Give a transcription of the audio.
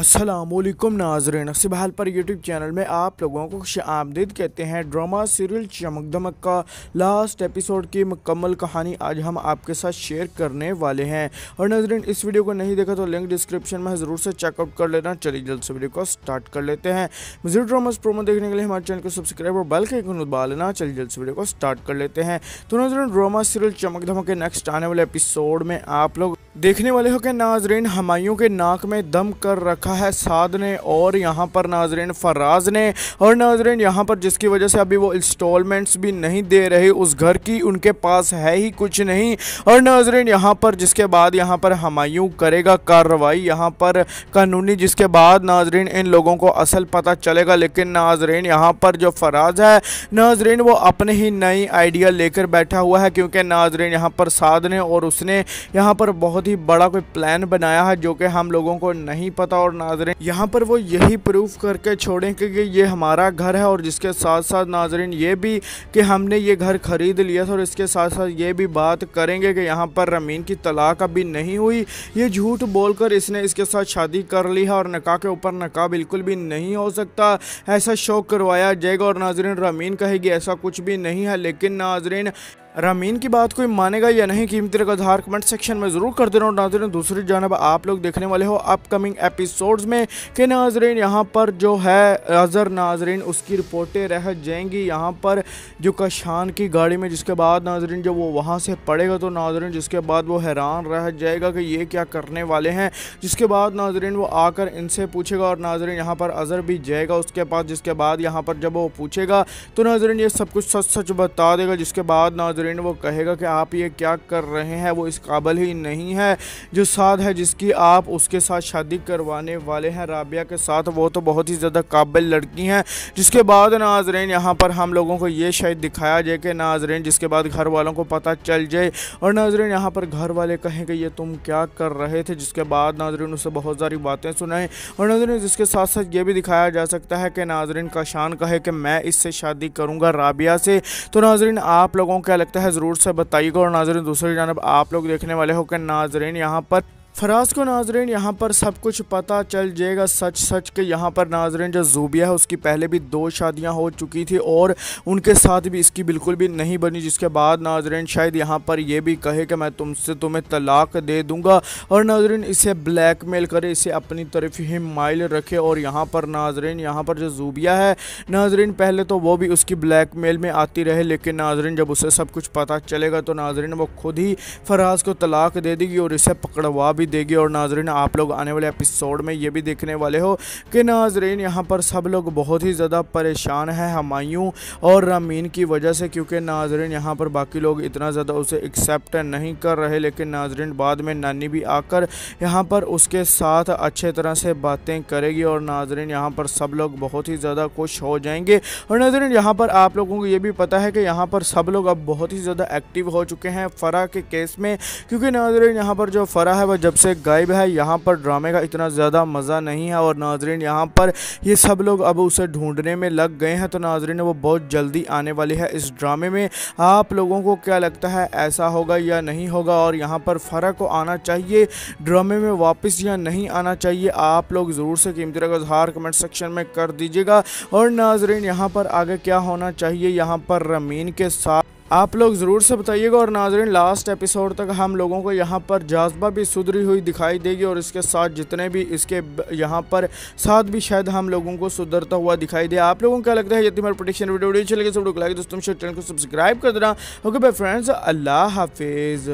السلام علیکم ناظرین۔ نصیب حال پر یوٹیوب چینل میں آپ لوگوں کو خوش آمدید کہتے ہیں۔ ڈرامہ سیریل چمک دمک کا لاسٹ ایپیسوڈ کی مکمل کہانی آج ہم آپ کے ساتھ شیئر کرنے والے ہیں۔ اور ناظرین، اس ویڈیو کو نہیں دیکھا تو لنک ڈسکرپشن میں ضرور سے چیک آؤٹ کر لینا۔ چلیے جلد سے ویڈیو کو سٹارٹ کر لیتے ہیں۔ مزید ڈراماز پرومو دیکھنے کے لیے ہمارے چینل کو سبسکرائب اور بیل کے آئیکن دبا لینا۔ چلیے جلد سے ویڈیو کو سٹارٹ کر لیتے ہیں۔ تو ناظرین ڈرامہ سیریل چمک دمک کے نیکسٹ آنے والے ایپیسوڈ میں آپ لوگ دیکھنے والے ہو کہ ناظرین ہمایوں کے ناک میں دم کر رکھا ہے سعد نے اور یہاں پر ناظرین فراز نے اور ناظرین یہاں پر جس کی وجہ سے ابھی وہ انسٹالمنٹس بھی نہیں دے رہے، اس گھر کی، ان کے پاس ہے ہی کچھ نہیں۔ اور ناظرین یہاں پر جس کے بعد یہاں پر ہمایوں کرے گا کارروائی، یہاں پر قانونی جس کے بعد ناظرین ان لوگوں کو اصل پتہ چلے گا۔ لیکن ناظرین یہاں پر جو فراز ہے، ناظرین وہ اپنے ہی نئی آئیڈیا لے کر بیٹھا ہوا ہے، کیونکہ ناظرین یہاں پر سعد نے اور اس نے یہاں پر بہت بہت ہی بڑا کوئی پلان بنایا ہے جو کہ ہم لوگوں کو نہیں پتا اور ناظرین، یہاں پر وہ یہی پروف کر کے چھوڑیں کہ یہ ہمارا گھر ہے اور جس کے ساتھ ساتھ ناظرین یہ بھی کہ ہم نے یہ گھر خرید لیا تھا اور اس کے ساتھ ساتھ یہ بھی بات کریں گے کہ یہاں پر رمین کی طلاق ابھی نہیں ہوئی۔ یہ جھوٹ بول کر اس نے اس کے ساتھ شادی کر لی ہے اور نکاح کے اوپر نکاح بالکل بھی نہیں ہو سکتا۔ ایسا شوق کروایا جائے گا اور ناظرین، رمین کہے گی ایسا کچھ بھی نہیں ہے، لیکن ناظرین رامین کی بات کوئی مانے گا یا نہیں، قیمتی کا دھار کمنٹ سیکشن میں ضرور کر دینا اور ناظرین دوسری جانب آپ لوگ دیکھنے والے ہو اپ کمنگ ایپیسوڈز میں کہ ناظرین یہاں پر جو ہے اظہر ناظرین اس کی رپورٹیں رہ جائیں گی۔ یہاں پر جو کشان کی گاڑی میں جس کے بعد ناظرین جو وہ وہاں سے پڑے گا تو ناظرین جس کے بعد وہ حیران رہ جائے گا کہ یہ کیا کرنے والے ہیں۔ جس کے بعد ناظرین وہ آ کر ان سے پوچھے گا اور ناظرین یہاں پر اظہر بھی جائے گا اس کے پاس، جس کے بعد یہاں پر جب وہ پوچھے گا تو ناظرین یہ سب کچھ سچ سچ بتا دے گا۔ جس کے بعد ناظرین ناظرین، وہ کہے گا کہ آپ یہ کیا کر رہے ہیں؟ وہ اس قابل ہی نہیں ہے۔ جو ساتھ ہے، جس کی آپ اس کے ساتھ شادی کروانے والے ہیں، رابعہ کے ساتھ، وہ تو بہت ہی زیادہ قابل لڑکی ہیں۔ جس کے بعد ناظرین، یہاں پر ہم لوگوں کو یہ شاید دکھایا جائے کہ ناظرین، جس کے بعد گھر والوں کو پتہ چل جائے۔ اور ناظرین، یہاں پر گھر والے کہیں کہ یہ تم کیا کر رہے تھے؟ جس کے بعد ناظرین اسے بہت ساری باتیں سنائیں۔ اور ناظرین، جس کے ساتھ ساتھ یہ بھی دکھایا جا سکتا ہے کہ ناظرین کا شان کہے کہ میں اس سے شادی کروں گا رابعہ سے۔ تو ناظرین، آپ لوگوں کو لگتا ہے، ضرور سے بتائیے گا۔ اور ناظرین، دوسری جانب آپ لوگ دیکھنے والے ہو کہ ناظرین یہاں پر فراز کو ناظرین، یہاں پر سب کچھ پتہ چل جائے گا سچ سچ کہ یہاں پر ناظرین جو زوبیہ ہے، اس کی پہلے بھی دو شادیاں ہو چکی تھی اور ان کے ساتھ بھی اس کی بالکل بھی نہیں بنی، جس کے بعد ناظرین شاید یہاں پر یہ بھی کہے کہ میں تم سے تمہیں طلاق دے دوں گا اور ناظرین اسے بلیک میل کرے، اسے اپنی طرف ہی مائل رکھے اور یہاں پر ناظرین، یہاں پر جو زوبیہ ہے، ناظرین پہلے تو وہ بھی اس کی بلیک میل میں آتی رہے، لیکن ناظرین جب اسے سب کچھ پتہ چلے گا تو ناظرین وہ خود ہی فراز کو طلاق دے دے گی اور اسے پکڑوا بھی دے گی اور ناظرین، آپ لوگ آنے والے اپیسوڈ میں یہ بھی دیکھنے والے ہو کہ ناظرین، یہاں پر سب لوگ بہت ہی زیادہ پریشان ہیں ہمایوں اور رامین کی وجہ سے، کیونکہ ناظرین، یہاں پر باقی لوگ اتنا زیادہ اسے ایکسیپٹ نہیں کر رہے، لیکن ناظرین بعد میں نانی بھی آ کر یہاں پر اس کے ساتھ اچھے طرح سے باتیں کرے گی اور ناظرین، یہاں پر سب لوگ بہت ہی زیادہ خوش ہو جائیں گے۔ اور ناظرین، یہاں پر آپ لوگوں کو یہ بھی پتہ ہے کہ یہاں پر سب لوگ اب بہت ہی زیادہ ایکٹیو ہو چکے ہیں فرح کے کیس میں، کیونکہ ناظرین، یہاں پر جو فرح ہے وہ جب سے غائب ہے، یہاں پر ڈرامے کا اتنا زیادہ مزہ نہیں ہے اور ناظرین، یہاں پر یہ سب لوگ اب اسے ڈھونڈنے میں لگ گئے ہیں۔ تو ناظرین، وہ بہت جلدی آنے والی ہے اس ڈرامے میں۔ آپ لوگوں کو کیا لگتا ہے، ایسا ہوگا یا نہیں ہوگا؟ اور یہاں پر فرق کو آنا چاہیے، ڈرامے میں واپس یا نہیں آنا چاہیے، آپ لوگ ضرور سے قیمتی کا اظہار کمنٹ سیکشن میں کر دیجیے گا۔ اور ناظرین، یہاں پر آگے کیا ہونا چاہیے؟ یہاں پر رمین کے ساتھ آپ لوگ ضرور سے بتائیے گا اور ناظرین لاسٹ ایپیسوڈ تک ہم لوگوں کو یہاں پر جاذبہ بھی سدھری ہوئی دکھائی دے گی اور اس کے ساتھ جتنے بھی اس کے یہاں پر ساتھ بھی شاید ہم لوگوں کو سدھرتا ہوا دکھائی دے۔ آپ لوگوں کو کیا لگتا ہے؟ یہ تمہاری پروڈکشن ویڈیو ویڈیو چلے گا سب لوگ لائک دوستوں چینل کو سبسکرائب کر دینا۔ اوکے بھائی فرینڈز اللہ حافظ۔